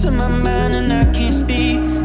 To my mind and I can't speak.